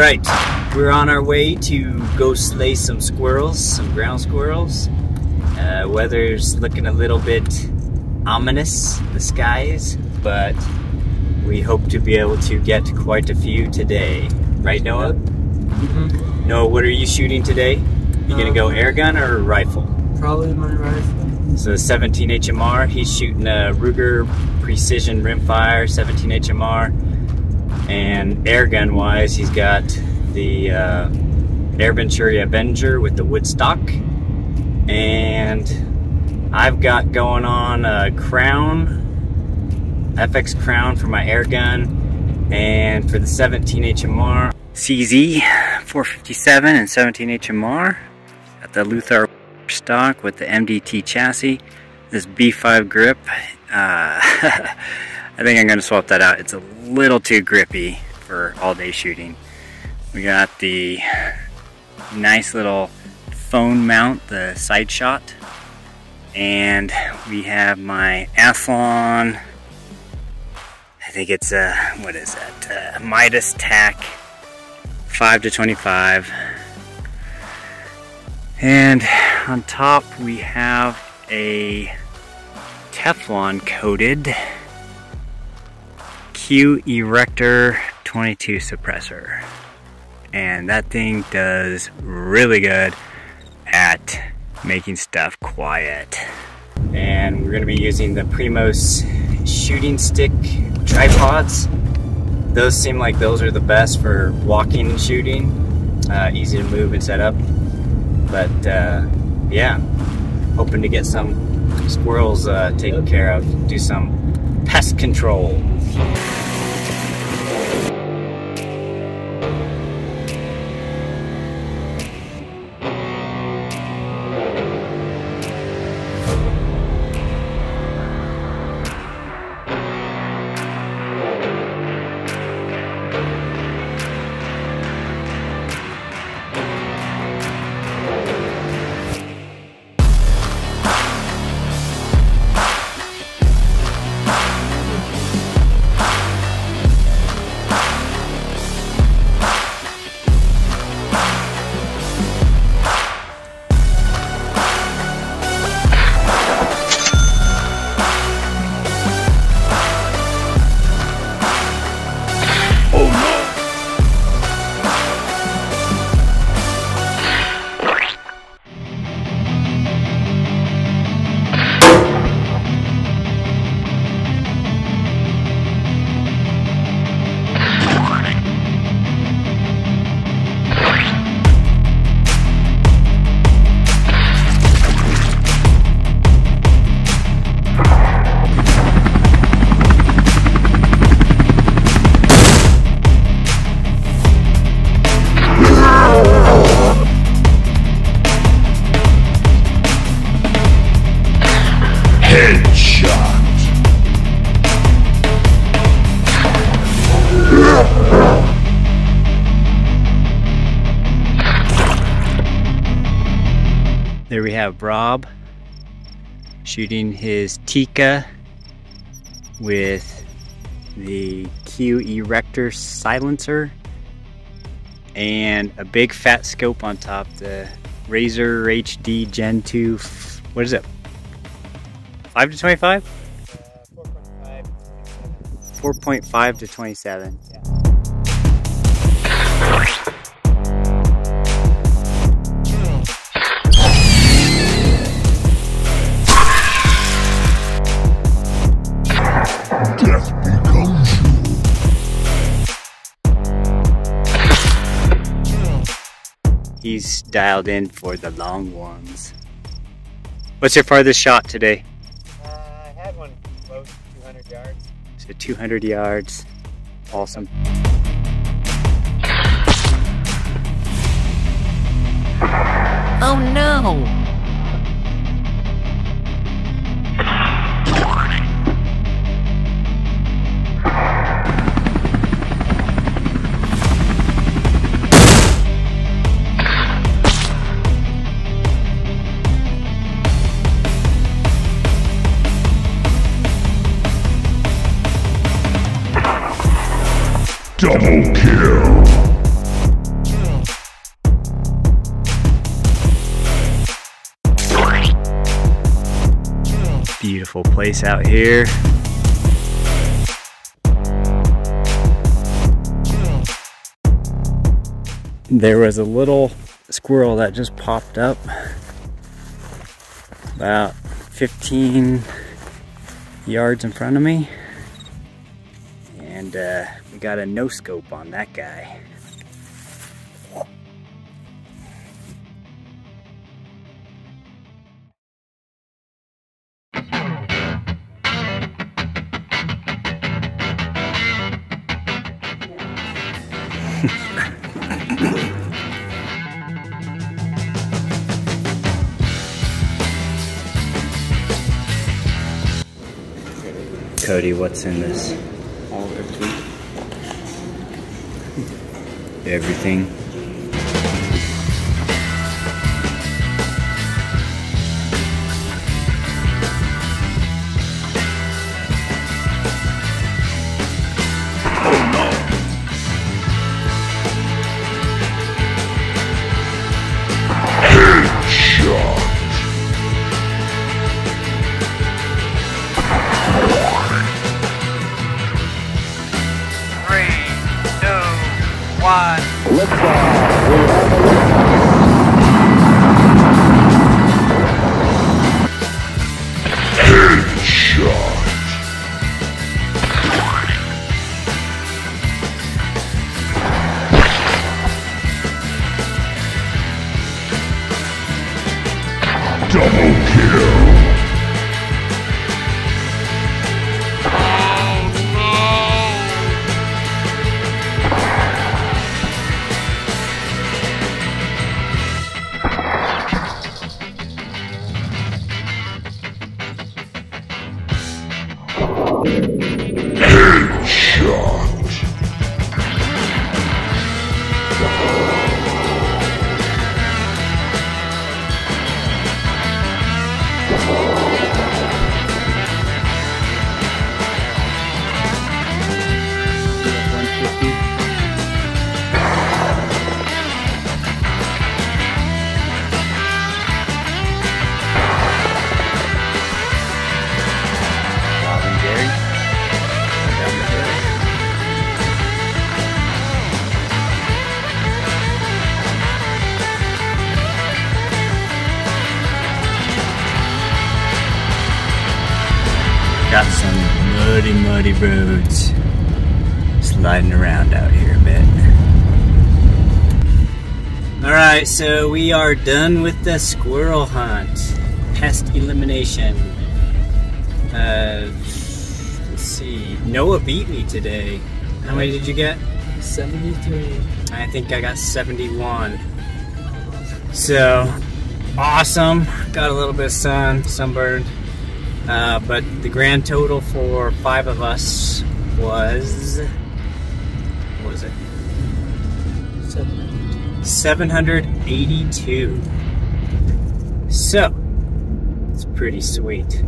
right, we're on our way to go slay some squirrels, some ground squirrels. Uh, weather's looking a little bit ominous, the skies, but we hope to be able to get quite a few today. Right, Noah? Mm-hmm. Noah, what are you shooting today? You gonna go Um, air gun or rifle? Probably my rifle. So 17 HMR, he's shooting a Ruger Precision Rimfire 17 HMR. And air gun wise, he's got the uh, Air Venturi Avenger with the wood stock. And I've got going on a Crown, FX Crown for my air gun. And for the 17 HMR, CZ 457 and 17 HMR. Got the Luth-AR stock with the MDT chassis. This B5 grip, uh, I think I'm to swap that out. It's a little too grippy for all day shooting. We got the nice little phone mount, the side shot. And we have my Athlon, I think it's a, what is that, uh, Midas TAC 5 to 25. And on top we have a Teflon coated Q Erector 22 suppressor. And that thing does really good at making stuff quiet. And we're gonna be using the Primos shooting stick tripods. Those seem like those are the best for walking and shooting. Uh, easy to move and set up. But uh, yeah, hoping to get some squirrels uh, taken care of, do some pest control. There we have Rob shooting his Tikka with the Q Erector silencer and a big fat scope on top, the Razor HD Gen 2, f- what is it? 5 to 25? 4.5 to 27. Death He's dialed in for the long ones. What's your farthest shot today? Uh, I had one close to 200 yards. So 200 yards. Awesome. Oh no! Double kill. Beautiful place out here. There was a little squirrel that just popped up about 15 yards in front of me and uh, got a no scope on that guy. Cody, what's in this? All everything. Everything. One. Headshot. Double kill. Got some muddy, muddy roads. Sliding around out here a bit. Alright, so we are done with the squirrel hunt. Pest elimination. Uh, let's see. Noah beat me today. How many did you get? 73. I think I got 71. So, awesome. Got a little bit of sun, sunburned. Uh, but the grand total for five of us was. What was it? 782. So, it's pretty sweet.